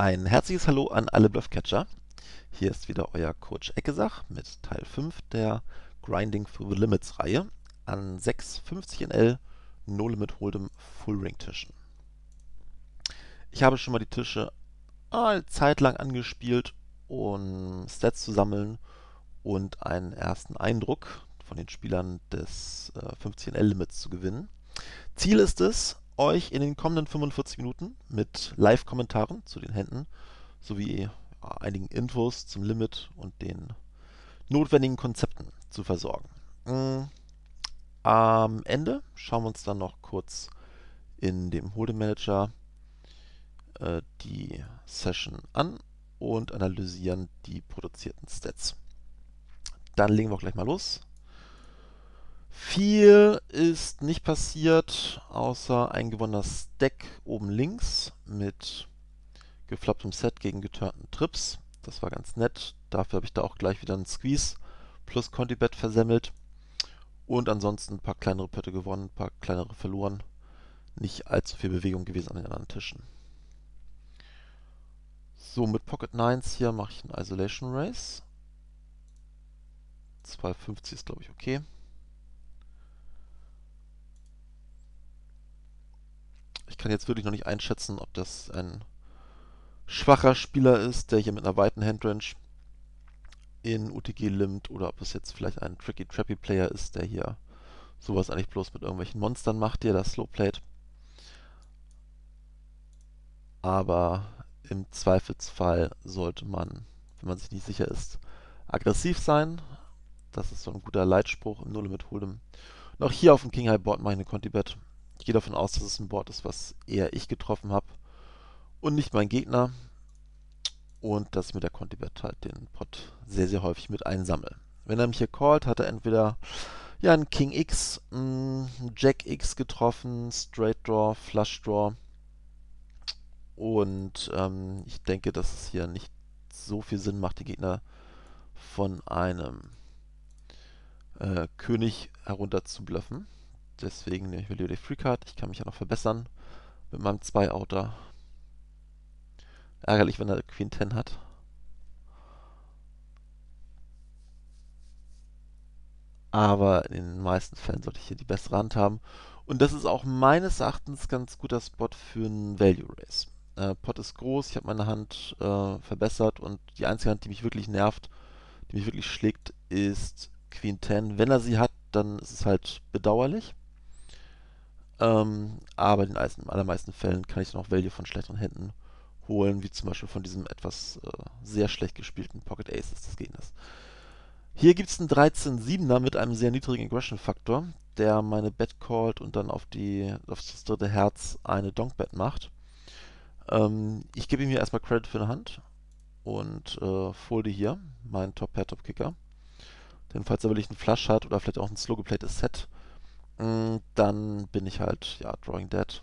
Ein herzliches Hallo an alle Bluffcatcher. Hier ist wieder euer Coach Eckesach mit Teil 5 der Grinding Through the Limits Reihe an 6 50NL No Limit Hold'em Full Ring Tischen. Ich habe schon mal die Tische eine Zeit lang angespielt, um Stats zu sammeln und einen ersten Eindruck von den Spielern des äh, 50NL Limits zu gewinnen. Ziel ist es, euch in den kommenden 45 Minuten mit Live-Kommentaren zu den Händen sowie einigen Infos zum Limit und den notwendigen Konzepten zu versorgen. Mm, am Ende schauen wir uns dann noch kurz in dem Hold'em Manager äh, die Session an und analysieren die produzierten Stats. Dann legen wir auch gleich mal los. Viel ist nicht passiert, außer ein gewonnener Stack oben links mit geflopptem Set gegen geturnten Trips. Das war ganz nett. Dafür habe ich da auch gleich wieder einen Squeeze plus Conti-Bet versemmelt. Und ansonsten ein paar kleinere Pötte gewonnen, ein paar kleinere verloren. Nicht allzu viel Bewegung gewesen an den anderen Tischen. So, mit Pocket Nines hier mache ich einen Isolation Race. 250 ist glaube ich okay. Ich kann jetzt wirklich noch nicht einschätzen, ob das ein schwacher Spieler ist, der hier mit einer weiten Handrange in UTG limmt, oder ob es jetzt vielleicht ein Tricky Trappy Player ist, der hier sowas eigentlich bloß mit irgendwelchen Monstern macht, die er da slowplayt. Aber im Zweifelsfall sollte man, wenn man sich nicht sicher ist, aggressiv sein. Das ist so ein guter Leitspruch im Null mit Hold'em. Auch hier auf dem King High Board mache ich eine Conti-Bet. Gehe davon aus, dass es ein Board ist, was eher ich getroffen habe und nicht mein Gegner. Und dass mit der Conti-Bet halt den Pot sehr, sehr häufig mit einsammle. Wenn er mich hier callt, hat er entweder ja, einen King X, einen Jack X getroffen, Straight Draw, Flush Draw. Und ähm, ich denke, dass es hier nicht so viel Sinn macht, die Gegner von einem äh, König herunter zu bluffen. Deswegen nehme ich mir lieber die Free Card. Ich kann mich ja noch verbessern mit meinem 2-Outer. Ärgerlich, wenn er Queen 10 hat. Aber in den meisten Fällen sollte ich hier die bessere Hand haben. Und das ist auch meines Erachtens ganz guter Spot für einen Value Race. Äh, Pot ist groß, ich habe meine Hand äh, verbessert und die einzige Hand, die mich wirklich nervt, die mich wirklich schlägt, ist Queen 10. Wenn er sie hat, dann ist es halt bedauerlich. Ähm, aber in den allermeisten Fällen kann ich dann auch Value von schlechteren Händen holen, wie zum Beispiel von diesem etwas äh, sehr schlecht gespielten Pocket Aces des Gegners. Hier gibt es einen 13-7er mit einem sehr niedrigen Aggression-Faktor, der meine Bet callt und dann auf, die, auf das dritte Herz eine Donk-Bet macht. Ähm, ich gebe ihm hier erstmal Credit für eine Hand und äh, folde hier meinen Top-Pair-Top-Kicker. Denn falls er wirklich einen Flush hat oder vielleicht auch ein slow geplaytes Set, dann bin ich halt, ja, Drawing Dead.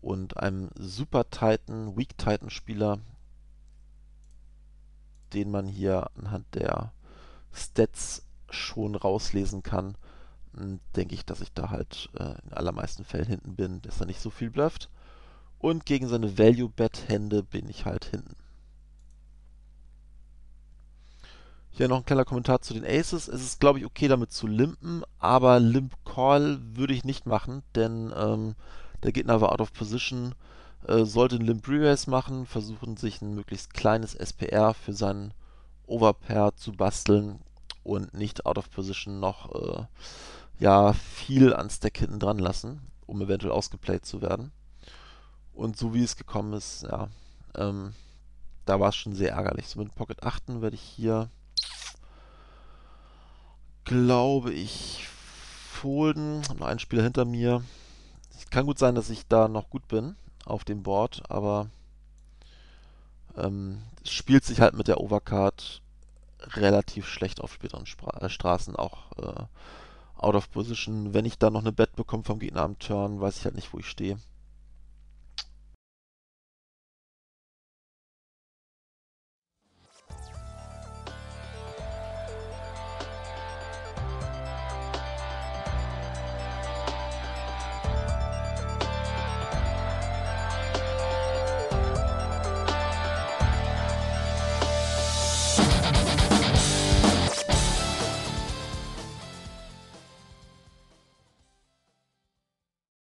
Und einem Super Titan, Weak Titan Spieler, den man hier anhand der Stats schon rauslesen kann, mm, denke ich, dass ich da halt äh, in allermeisten Fällen hinten bin, dass er nicht so viel blufft. Und gegen seine Value-Bet-Hände bin ich halt hinten. Hier noch ein kleiner Kommentar zu den Aces. Es ist, glaube ich, okay damit zu limpen, aber Limp Call würde ich nicht machen, denn ähm, der Gegner war out of position, äh, sollte einen Limp Reverse machen, versuchen sich ein möglichst kleines SPR für seinen Overpair zu basteln und nicht out of position noch äh, ja, viel an Stack hinten dran lassen, um eventuell ausgeplayt zu werden. Und so wie es gekommen ist, ja, ähm, da war es schon sehr ärgerlich. So mit Pocket 8 werde ich hier glaube ich, Folden. Noch ein Spieler hinter mir. Es kann gut sein, dass ich da noch gut bin auf dem Board, aber ähm, es spielt sich halt mit der Overcard relativ schlecht auf späteren Spra äh, Straßen, auch äh, out of position. Wenn ich da noch eine Bet bekomme vom Gegner am Turn, weiß ich halt nicht, wo ich stehe.